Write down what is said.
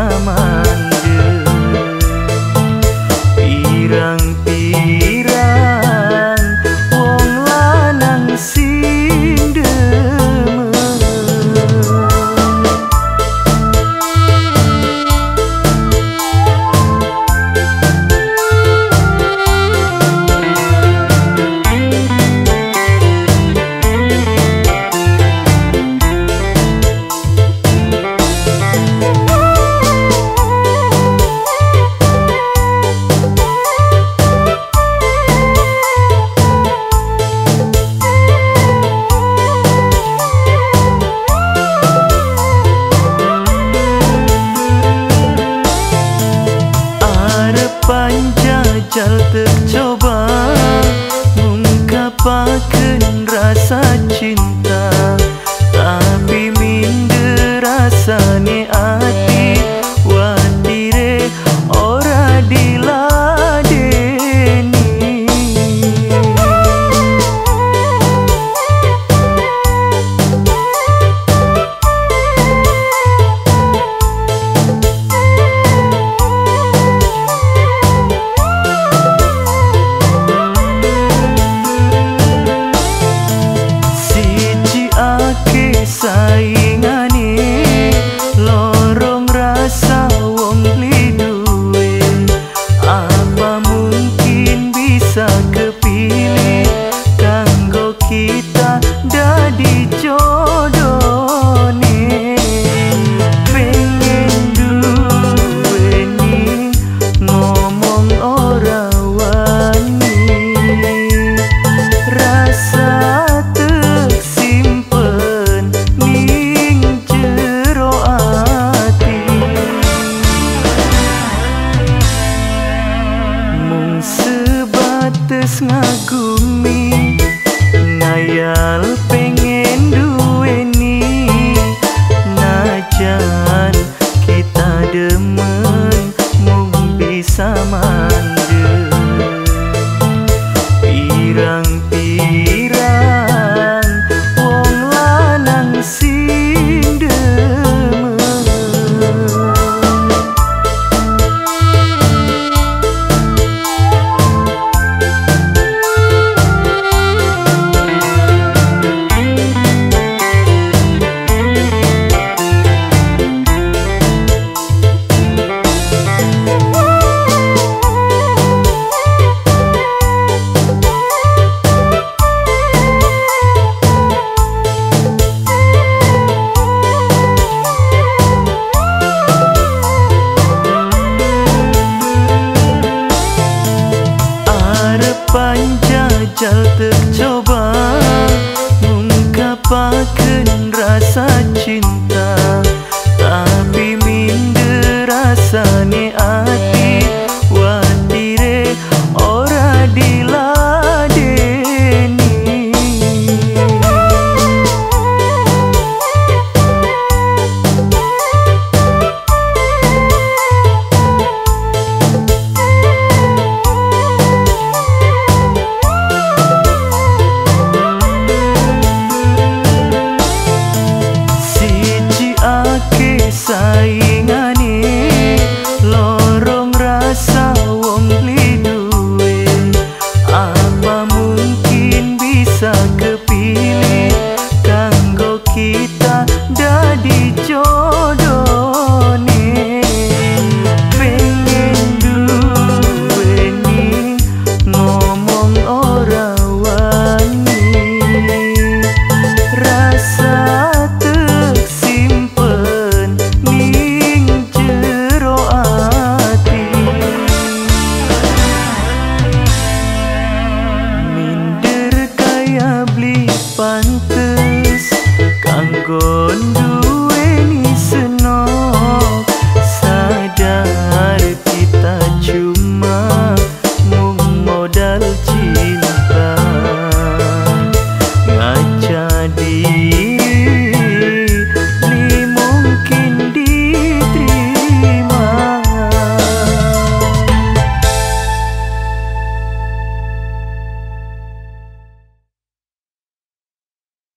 I'm bisa